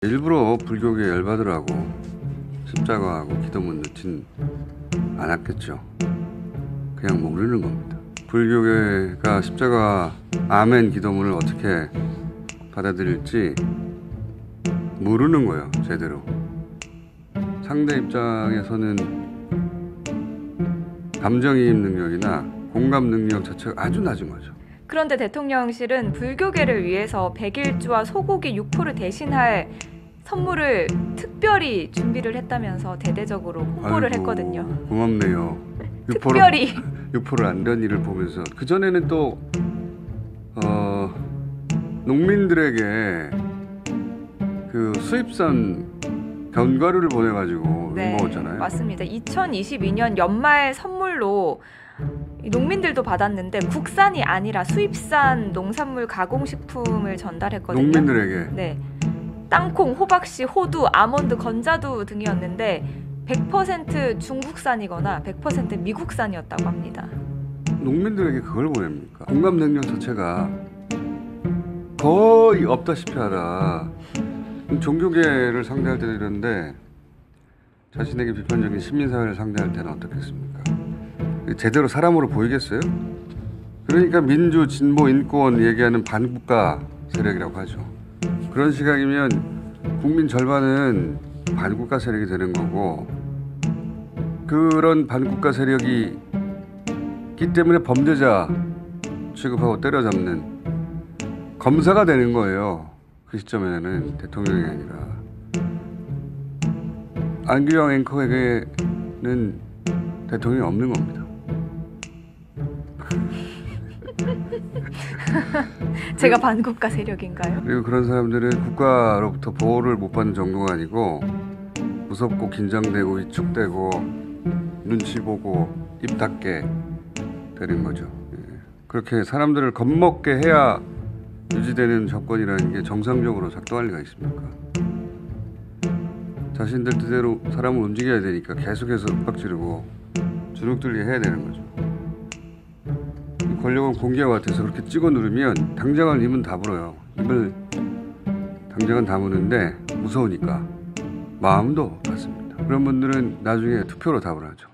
일부러 불교계 열받으라고 십자가하고 기도문 넣진 않았겠죠. 그냥 모르는 겁니다. 불교계가 십자가 아멘 기도문을 어떻게 받아들일지 모르는 거예요, 제대로. 상대 입장에서는 감정이입 능력이나 공감 능력 자체가 아주 낮은 거죠. 그런데 대통령실은 불교계를 위해서 백일주와 소고기 육포를 대신할 선물을 특별히 준비를 했다면서 대대적으로 홍보를 아이고, 했거든요. 고맙네요. 특별히 유포를 안 된 일을 보면서 그 전에는 또 어, 농민들에게 그 수입산 견과류를 보내가지고 먹었잖아요. 네, 맞습니다. 2022년 연말 선물로 이 농민들도 받았는데 국산이 아니라 수입산 농산물 가공식품을 전달했거든요. 농민들에게 네. 땅콩, 호박씨, 호두, 아몬드, 건자두 등이었는데 100% 중국산이거나 100% 미국산이었다고 합니다. 농민들에게 그걸 보냅니까? 공감 능력 자체가 거의 없다시피 하다. 종교계를 상대할 때도 이런데 자신에게 비판적인 시민사회를 상대할 때는 어떻겠습니까? 제대로 사람으로 보이겠어요? 그러니까 민주, 진보, 인권 얘기하는 반국가 세력이라고 하죠. 그런 시각이면 국민 절반은 반국가 세력이 되는 거고 그런 반국가 세력이 있기 때문에 범죄자 취급하고 때려잡는 검사가 되는 거예요. 그 시점에는 대통령이 아니라 안규영 앵커에게는 대통령이 없는 겁니다. 제가 반국가 세력인가요? 그리고 그런 사람들은 국가로부터 보호를 못 받는 정도가 아니고 무섭고 긴장되고 위축되고 눈치 보고 입 닫게 되는 거죠. 예. 그렇게 사람들을 겁먹게 해야 유지되는 정권이라는 게 정상적으로 작동할 리가 있습니까? 자신들 뜻대로 사람을 움직여야 되니까 계속해서 윽박지르고 주눅들게 해야 되는 거죠. 이 권력은 공기와 같아서 그렇게 찍어 누르면 당장은 입은 다물어요. 입을 당장은 다무는데 무서우니까 마음도 닫습니다. 그런 분들은 나중에 투표로 답을 하죠.